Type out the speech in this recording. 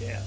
Yeah.